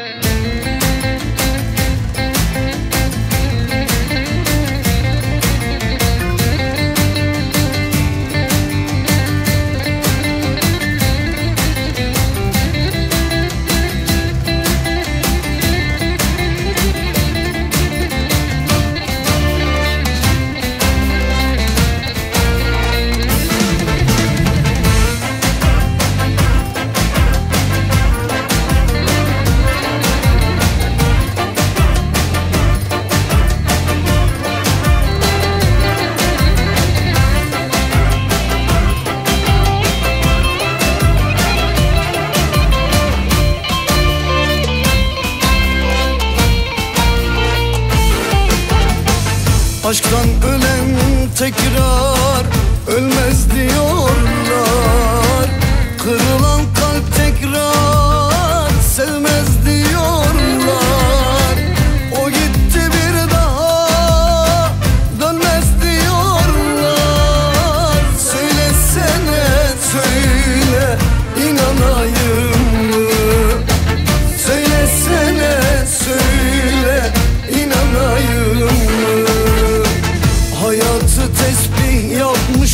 Yeah. Aşktan ölen tekrar ölmez diyorlar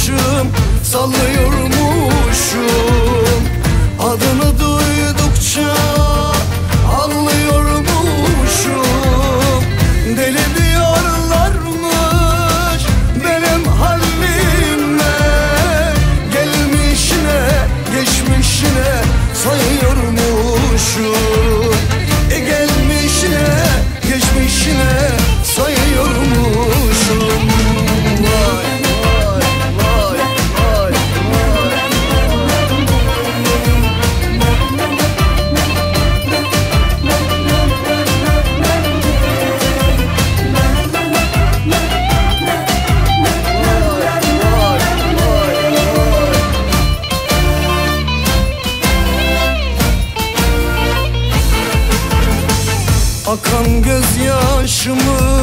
yapmışım Sallıyormuşum Adını duydukça gözyaşımı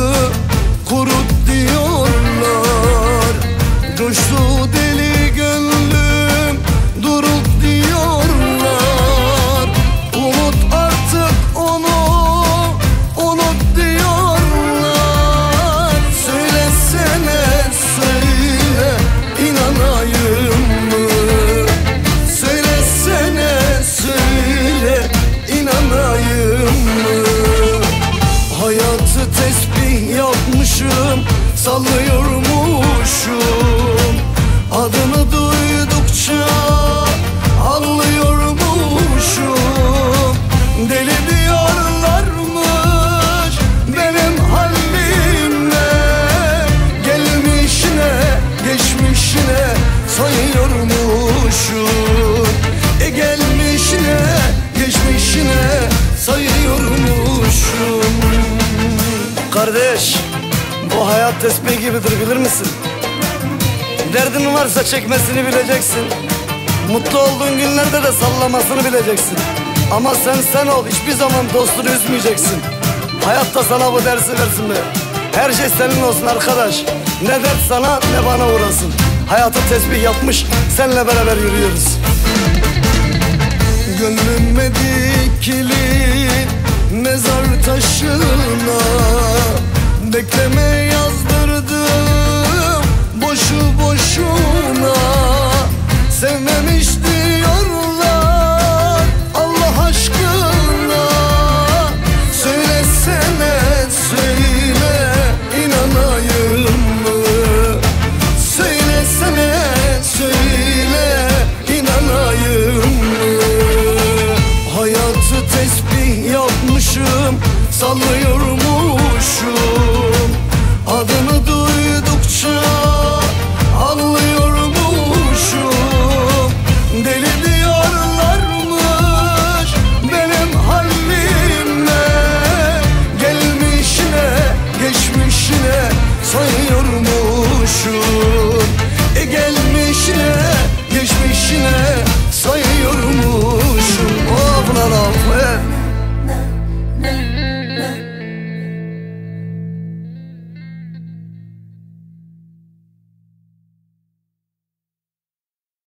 Sallıyormuşum Adını duydukça Anlıyormuşum. Deli diyorlarmış Benim halime Gelmişine geçmişine Sayıyormuşum. E gelmişine geçmişine Sayıyormuşum. Kardeş bu hayat tesbih gibidir bilir misin? Derdin varsa çekmesini bileceksin. Mutlu olduğun günlerde de sallamasını bileceksin. Ama sen sen ol hiçbir zaman dostunu üzmeyeceksin. Hayat da sana bu dersi versin be. Her şey senin olsun arkadaş. Ne dert sana ne bana uğrasın. Hayatı tesbih yapmış senle beraber yürüyoruz gelmişine geçmişine